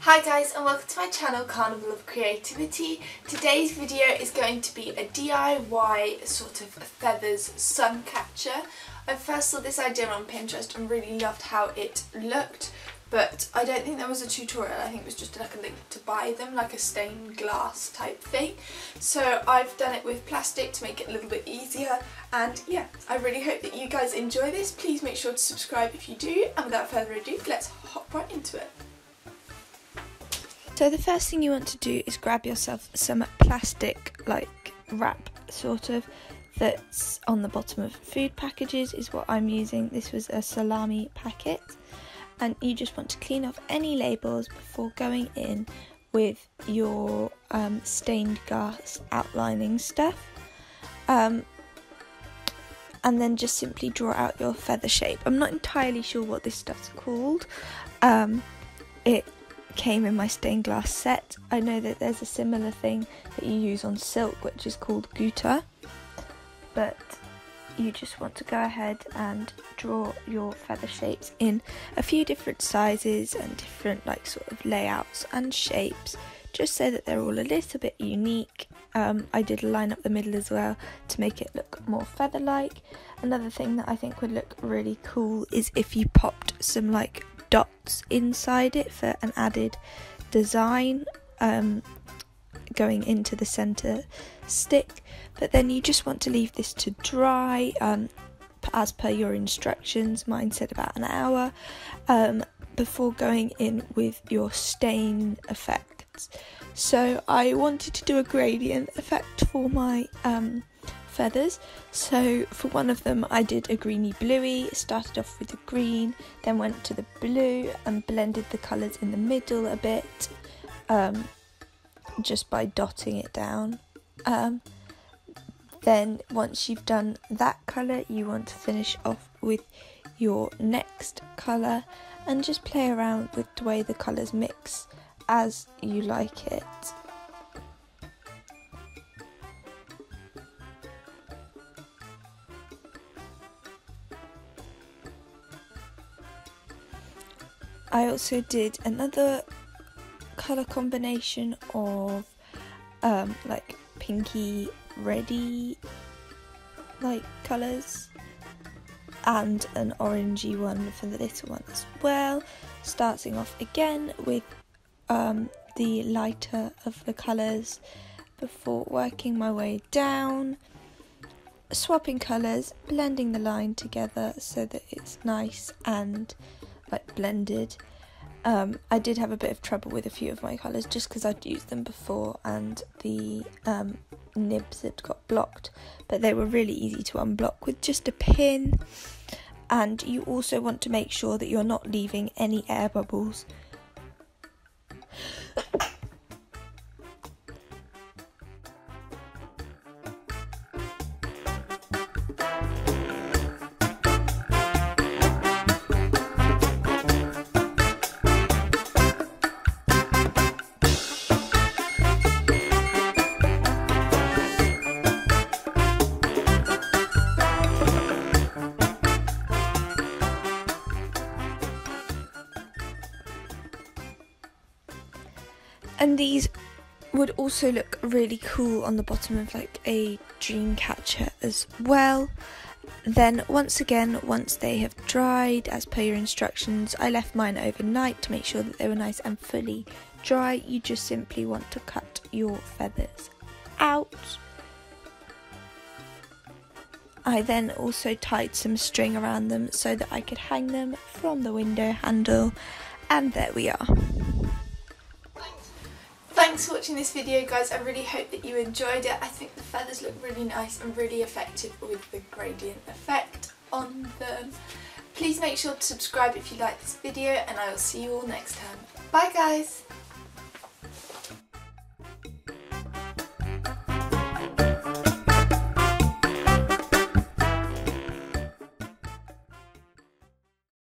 Hi guys and welcome to my channel Carnival of Creativity. Today's video is going to be a DIY sort of feathers sun catcher. I first saw this idea on Pinterest and really loved how it looked but I don't think there was a tutorial, I think it was just like a link to buy them, like a stained glass type thing. So I've done it with plastic to make it a little bit easier and yeah, I really hope that you guys enjoy this. Please make sure to subscribe if you do and without further ado, let's hop right into it. So the first thing you want to do is grab yourself some plastic like wrap sort of that's on the bottom of food packages is what I'm using. This was a salami packet and you just want to clean off any labels before going in with your um, stained glass outlining stuff. Um, and then just simply draw out your feather shape. I'm not entirely sure what this stuff's called. Um, it came in my stained glass set. I know that there's a similar thing that you use on silk which is called gutta, but you just want to go ahead and draw your feather shapes in a few different sizes and different like sort of layouts and shapes just so that they're all a little bit unique. Um, I did line up the middle as well to make it look more feather like. Another thing that I think would look really cool is if you popped some like dots inside it for an added design um, going into the center stick but then you just want to leave this to dry um, as per your instructions mine said about an hour um, before going in with your stain effects so I wanted to do a gradient effect for my um, feathers. So for one of them I did a greeny bluey, started off with the green, then went to the blue and blended the colours in the middle a bit um, just by dotting it down. Um, then once you've done that colour you want to finish off with your next colour and just play around with the way the colours mix as you like it. I also did another colour combination of um, like pinky, reddy like colours and an orangey one for the little one as well. Starting off again with um, the lighter of the colours before working my way down, swapping colours, blending the line together so that it's nice and like blended. Um, I did have a bit of trouble with a few of my colours just because I'd used them before and the um, nibs had got blocked, but they were really easy to unblock with just a pin. And you also want to make sure that you're not leaving any air bubbles and these would also look really cool on the bottom of like a dream catcher as well. Then once again, once they have dried as per your instructions, I left mine overnight to make sure that they were nice and fully dry. You just simply want to cut your feathers out. I then also tied some string around them so that I could hang them from the window handle and there we are. Thanks for watching this video guys, I really hope that you enjoyed it. I think the feathers look really nice and really effective with the gradient effect on them. Please make sure to subscribe if you like this video and I will see you all next time. Bye guys!